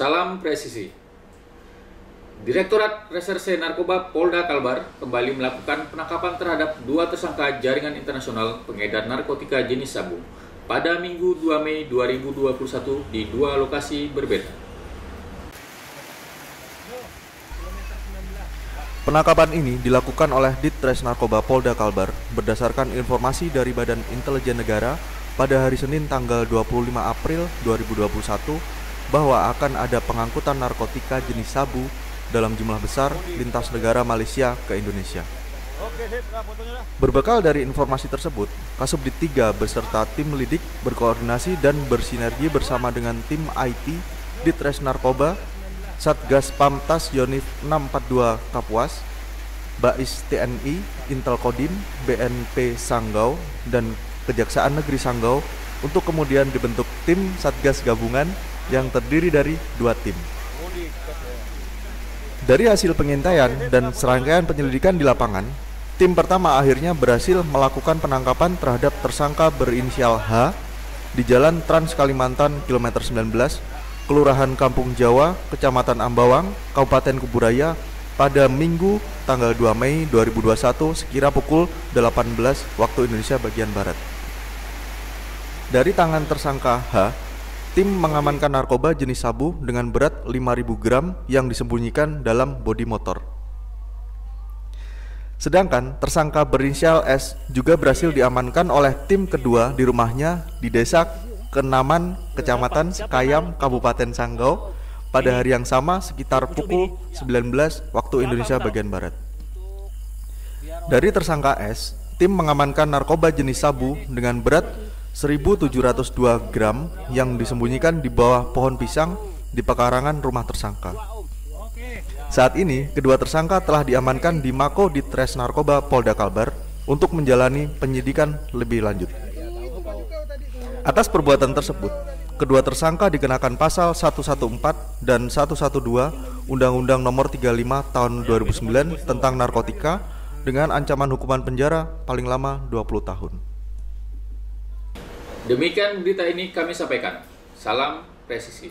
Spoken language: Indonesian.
Salam presisi. Direktorat Reserse Narkoba Polda Kalbar kembali melakukan penangkapan terhadap dua tersangka jaringan internasional pengedar narkotika jenis sabu pada Minggu 2 Mei 2021 di dua lokasi berbeda. Penangkapan ini dilakukan oleh Ditres Narkoba Polda Kalbar berdasarkan informasi dari Badan Intelijen Negara pada hari Senin tanggal 25 April 2021 bahwa akan ada pengangkutan narkotika jenis sabu dalam jumlah besar lintas negara Malaysia ke Indonesia. Berbekal dari informasi tersebut, Kasubdit 3 beserta tim lidik berkoordinasi dan bersinergi bersama dengan tim IT Ditres Narkoba, Satgas Pamtas Yonif 642 Kapuas, Bais TNI, Intel Kodim, BNP Sanggau, dan Kejaksaan Negeri Sanggau untuk kemudian dibentuk tim Satgas Gabungan yang terdiri dari dua tim. Dari hasil pengintaian dan serangkaian penyelidikan di lapangan, tim pertama akhirnya berhasil melakukan penangkapan terhadap tersangka berinisial H di Jalan Trans Kalimantan kilometer 19, Kelurahan Kampung Jawa, Kecamatan Ambawang, Kabupaten Kuburaya pada Minggu tanggal 2 Mei 2021 sekira pukul 18 waktu Indonesia bagian barat. Dari tangan tersangka H, Tim mengamankan narkoba jenis sabu dengan berat 5.000 gram yang disembunyikan dalam bodi motor. Sedangkan tersangka berinisial S juga berhasil diamankan oleh tim kedua di rumahnya di desa Kenaman, Kecamatan Kayam, Kabupaten Sanggau pada hari yang sama sekitar pukul 19 waktu Indonesia bagian Barat. Dari tersangka S, tim mengamankan narkoba jenis sabu dengan berat 1702 gram yang disembunyikan di bawah pohon pisang di pekarangan rumah tersangka. Saat ini, kedua tersangka telah diamankan di Mako di Tres Narkoba Polda Kalbar untuk menjalani penyidikan lebih lanjut. Atas perbuatan tersebut, kedua tersangka dikenakan pasal 114 dan 112 Undang-Undang Nomor 35 Tahun 2009 tentang narkotika dengan ancaman hukuman penjara paling lama 20 tahun. Demikian berita ini kami sampaikan. Salam presisi.